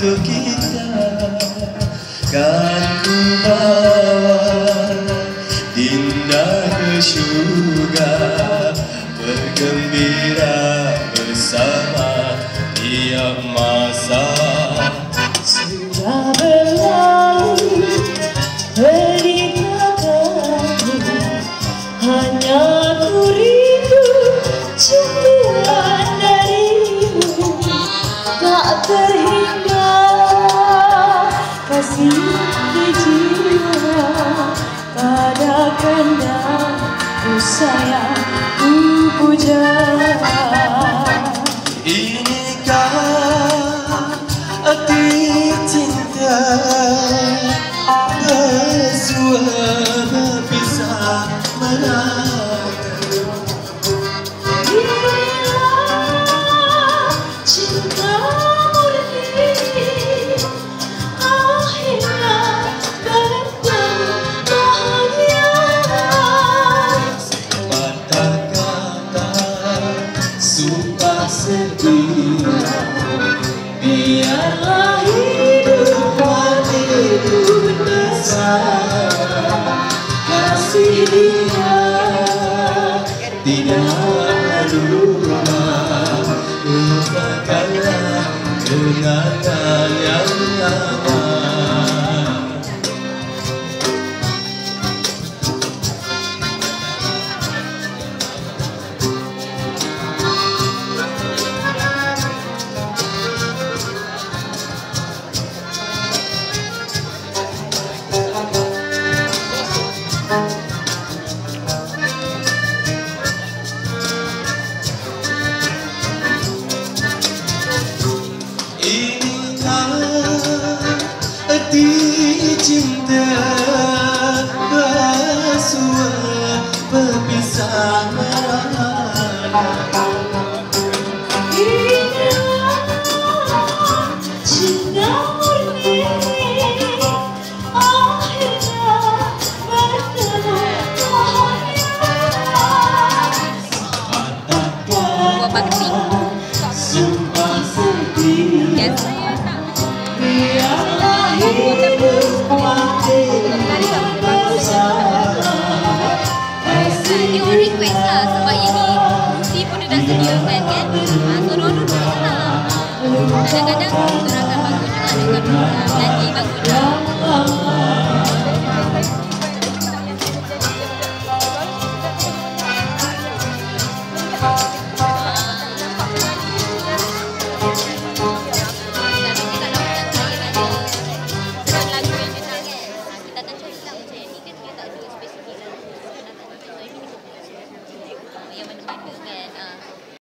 untuk kita. Kan ku bawa Dinda ke syurga. Bergembira bersama tiap masa. Sudah berlalu kamu Hanya ku rindu Cumbuan darimu. Tak terhingga Di jiwa Pada kanda Ku sayang Ku puja setia Biarlah hidup mati bersama Kasih dia tidak berubah Lupakanlah kenangan cinta hati cinta kadang-kadang gerakan bakunya ada gerakan